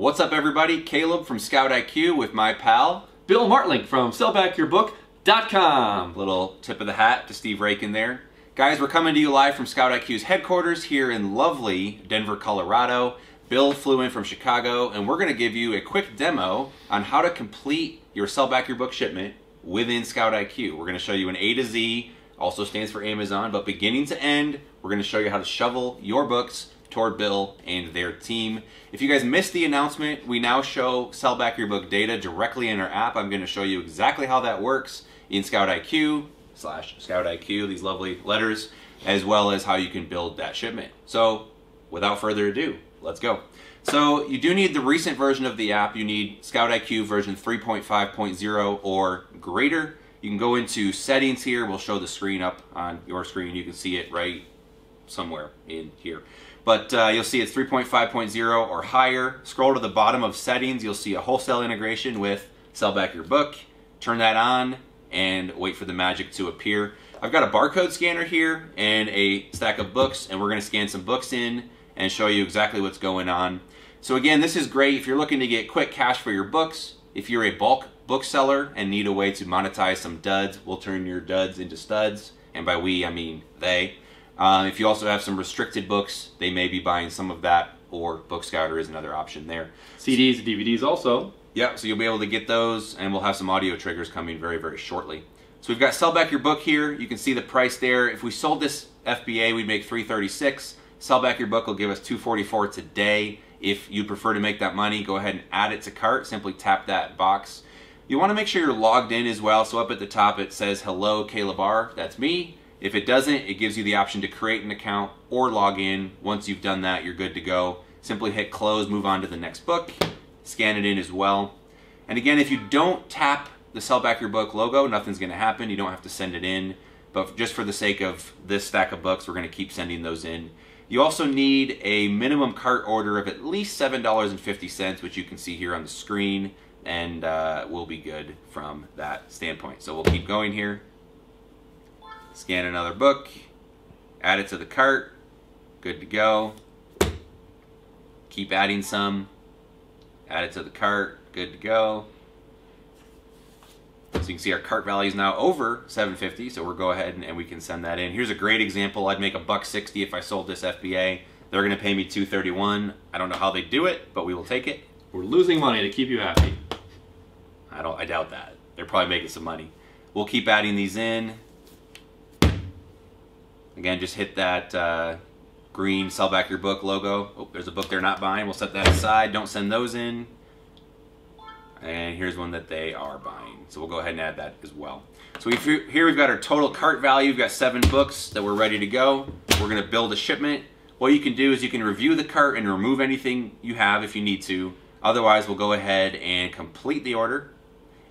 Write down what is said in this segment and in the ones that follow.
What's up, everybody? Caleb from Scout IQ with my pal. Bill Martling from sellbackyourbook.com. Little tip of the hat to Steve Rakin there. Guys, we're coming to you live from Scout IQ's headquarters here in lovely Denver, Colorado. Bill flew in from Chicago, and we're going to give you a quick demo on how to complete your Sell Back Your Book shipment within Scout IQ. We're going to show you an A to Z, also stands for Amazon, but beginning to end, we're going to show you how to shovel your books toward Bill and their team. If you guys missed the announcement, we now show Sell Back Your Book data directly in our app. I'm going to show you exactly how that works in Scout IQ slash Scout IQ, these lovely letters, as well as how you can build that shipment. So without further ado, let's go. So you do need the recent version of the app. You need Scout IQ version 3.5.0 or greater. You can go into settings here. We'll show the screen up on your screen. You can see it right somewhere in here. But uh, you'll see it's 3.5.0 or higher. Scroll to the bottom of settings. You'll see a wholesale integration with Sell Back Your Book. Turn that on and wait for the magic to appear. I've got a barcode scanner here and a stack of books and we're going to scan some books in and show you exactly what's going on. So again, this is great if you're looking to get quick cash for your books. If you're a bulk bookseller and need a way to monetize some duds, we'll turn your duds into studs. And by we, I mean they. Uh, if you also have some restricted books, they may be buying some of that, or Book Scouter is another option there. CDs DVDs also. Yeah, so you'll be able to get those, and we'll have some audio triggers coming very, very shortly. So we've got Sell Back Your Book here. You can see the price there. If we sold this FBA, we'd make 336 Sell Back Your Book will give us 244 today. If you prefer to make that money, go ahead and add it to cart. Simply tap that box. You want to make sure you're logged in as well. So up at the top it says, hello, Caleb R. That's me. If it doesn't, it gives you the option to create an account or log in. Once you've done that, you're good to go. Simply hit close, move on to the next book, scan it in as well. And again, if you don't tap the Sell Back Your Book logo, nothing's going to happen. You don't have to send it in. But just for the sake of this stack of books, we're going to keep sending those in. You also need a minimum cart order of at least $7.50, which you can see here on the screen, and uh, we'll be good from that standpoint. So we'll keep going here scan another book, add it to the cart, good to go. Keep adding some, add it to the cart, good to go. So you can see our cart value is now over 750, so we'll go ahead and, and, we can send that in. Here's a great example. I'd make a buck 60 if I sold this FBA. They're going to pay me 231. I don't know how they do it, but we will take it. We're losing money to keep you happy. I don't. I doubt that. They're probably making some money. We'll keep adding these in. Again, just hit that uh, green sell back your book logo. Oh, there's a book they're not buying. We'll set that aside. Don't send those in. And here's one that they are buying. So we'll go ahead and add that as well. So we, here we've got our total cart value. We've got seven books that we're ready to go. We're going to build a shipment. What you can do is you can review the cart and remove anything you have if you need to. Otherwise, we'll go ahead and complete the order.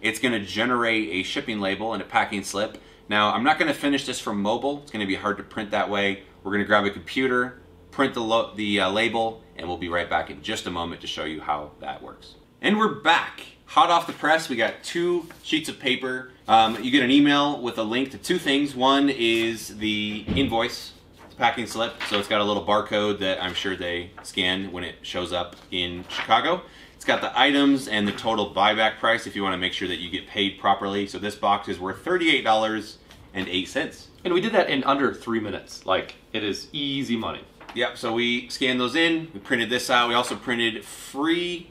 It's going to generate a shipping label and a packing slip. Now, I'm not going to finish this from mobile. It's going to be hard to print that way. We're going to grab a computer, print the, the uh, label, and we'll be right back in just a moment to show you how that works. And we're back. Hot off the press, we got two sheets of paper. Um, you get an email with a link to two things. One is the invoice packing slip. So it's got a little barcode that I'm sure they scan when it shows up in Chicago. It's got the items and the total buyback price if you want to make sure that you get paid properly. So this box is worth $38.08. And we did that in under three minutes. Like, it is easy money. Yep, so we scanned those in, we printed this out. We also printed free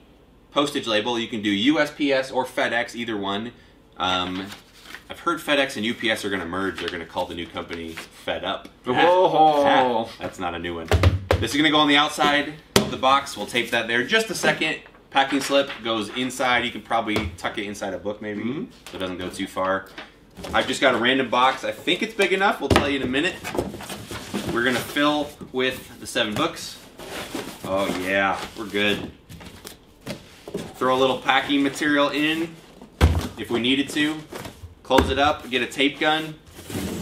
postage label. You can do USPS or FedEx, either one. Um, I've heard FedEx and UPS are going to merge. They're going to call the new company Fed Up. Whoa! That's not a new one. This is going to go on the outside of the box. We'll tape that there just a second. Packing slip goes inside. You can probably tuck it inside a book maybe, mm -hmm. so it doesn't go too far. I've just got a random box. I think it's big enough. We'll tell you in a minute. We're gonna fill with the seven books. Oh yeah, we're good. Throw a little packing material in if we needed to. Close it up, get a tape gun,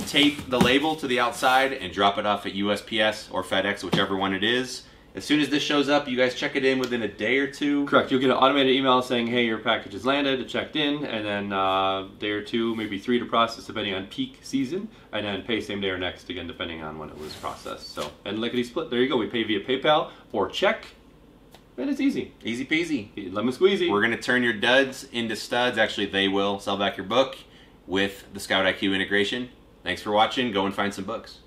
tape the label to the outside and drop it off at USPS or FedEx, whichever one it is. As soon as this shows up, you guys check it in within a day or two. Correct. You'll get an automated email saying, hey, your package has landed, it checked in, and then uh, day or two, maybe three to process depending on peak season, and then pay same day or next again depending on when it was processed. So, and lickety split, there you go. We pay via PayPal or check. And it's easy. Easy peasy. Lemon squeezy. We're going to turn your duds into studs. Actually, they will sell back your book with the Scout IQ integration. Thanks for watching. Go and find some books.